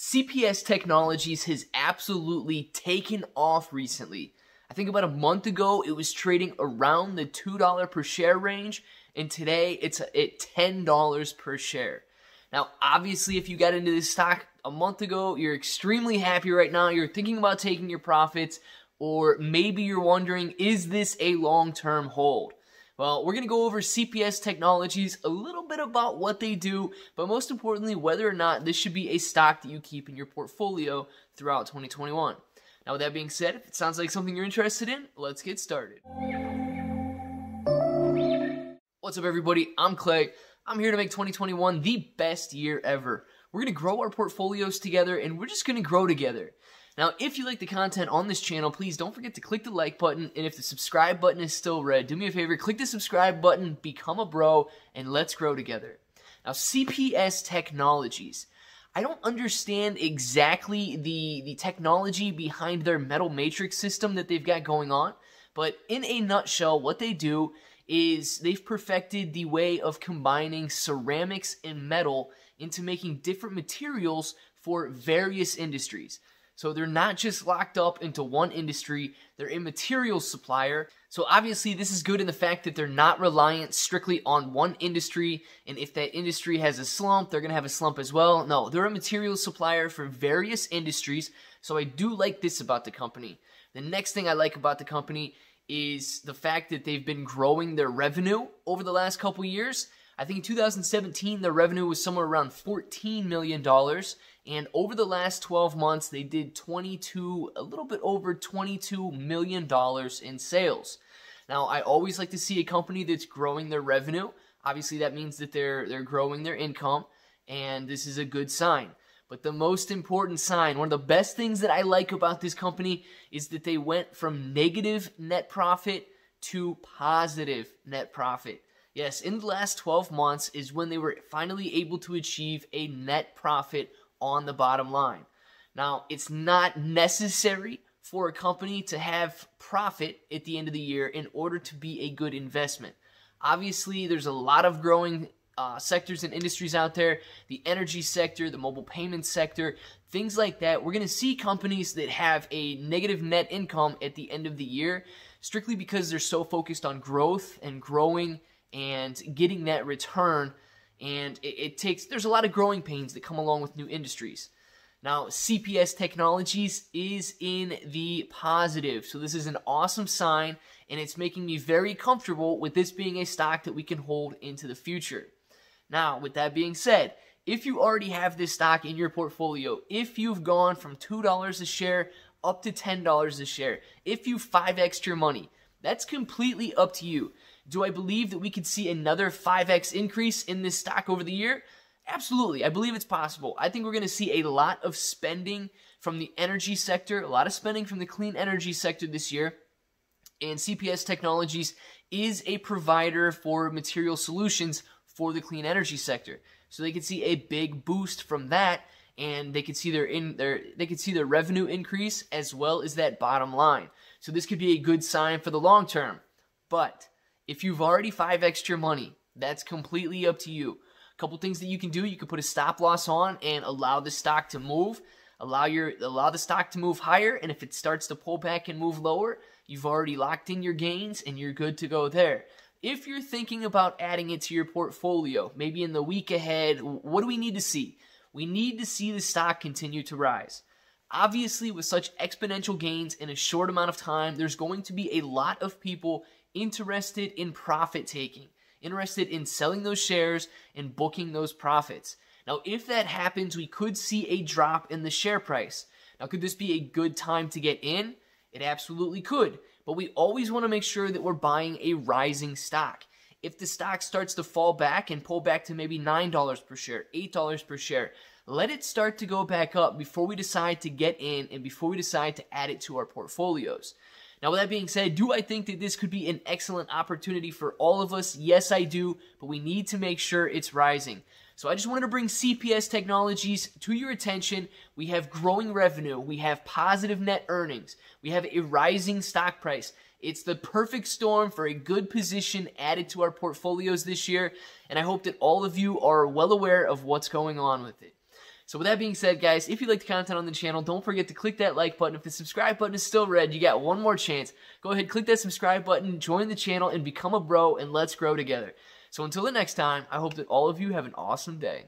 CPS Technologies has absolutely taken off recently. I think about a month ago, it was trading around the $2 per share range, and today it's at $10 per share. Now, obviously, if you got into this stock a month ago, you're extremely happy right now. You're thinking about taking your profits, or maybe you're wondering, is this a long term hold? Well, we're going to go over CPS Technologies, a little bit about what they do, but most importantly, whether or not this should be a stock that you keep in your portfolio throughout 2021. Now, with that being said, if it sounds like something you're interested in, let's get started. What's up, everybody? I'm Clay. I'm here to make 2021 the best year ever. We're going to grow our portfolios together, and we're just going to grow together. Now, if you like the content on this channel, please don't forget to click the like button, and if the subscribe button is still red, do me a favor, click the subscribe button, become a bro, and let's grow together. Now, CPS Technologies. I don't understand exactly the, the technology behind their metal matrix system that they've got going on, but in a nutshell, what they do is they've perfected the way of combining ceramics and metal into making different materials for various industries. So they're not just locked up into one industry, they're a materials supplier. So obviously this is good in the fact that they're not reliant strictly on one industry and if that industry has a slump, they're going to have a slump as well. No, they're a materials supplier for various industries. So I do like this about the company. The next thing I like about the company is the fact that they've been growing their revenue over the last couple years. I think in 2017 their revenue was somewhere around 14 million dollars and over the last 12 months, they did 22, a little bit over $22 million in sales. Now, I always like to see a company that's growing their revenue. Obviously, that means that they're, they're growing their income, and this is a good sign. But the most important sign, one of the best things that I like about this company is that they went from negative net profit to positive net profit. Yes, in the last 12 months is when they were finally able to achieve a net profit on the bottom line. Now, it's not necessary for a company to have profit at the end of the year in order to be a good investment. Obviously, there's a lot of growing uh, sectors and industries out there the energy sector, the mobile payment sector, things like that. We're going to see companies that have a negative net income at the end of the year strictly because they're so focused on growth and growing and getting that return and it, it, takes there's a lot of growing pains that come along with new industries. Now, CPS Technologies is in the positive, so this is an awesome sign, and it's making me very comfortable with this being a stock that we can hold into the future. Now, with that being said, if you already have this stock in your portfolio, if you've gone from $2 a share up to $10 a share, if you 5x your money, that's completely up to you. Do I believe that we could see another 5x increase in this stock over the year? Absolutely. I believe it's possible. I think we're going to see a lot of spending from the energy sector, a lot of spending from the clean energy sector this year. And CPS Technologies is a provider for material solutions for the clean energy sector. So they could see a big boost from that and they could see their in their they could see their revenue increase as well as that bottom line. So this could be a good sign for the long term. But if you've already 5x your money, that's completely up to you. A couple things that you can do, you can put a stop loss on and allow the stock to move. Allow your allow the stock to move higher, and if it starts to pull back and move lower, you've already locked in your gains and you're good to go there. If you're thinking about adding it to your portfolio, maybe in the week ahead, what do we need to see? We need to see the stock continue to rise. Obviously, with such exponential gains in a short amount of time, there's going to be a lot of people interested in profit taking, interested in selling those shares and booking those profits. Now, if that happens, we could see a drop in the share price. Now, could this be a good time to get in? It absolutely could, but we always want to make sure that we're buying a rising stock. If the stock starts to fall back and pull back to maybe $9 per share, $8 per share, let it start to go back up before we decide to get in and before we decide to add it to our portfolios. Now, with that being said, do I think that this could be an excellent opportunity for all of us? Yes, I do, but we need to make sure it's rising. So I just wanted to bring CPS Technologies to your attention. We have growing revenue, we have positive net earnings, we have a rising stock price. It's the perfect storm for a good position added to our portfolios this year, and I hope that all of you are well aware of what's going on with it. So with that being said, guys, if you like the content on the channel, don't forget to click that like button. If the subscribe button is still red, you got one more chance. Go ahead, click that subscribe button, join the channel, and become a bro, and let's grow together. So until the next time, I hope that all of you have an awesome day.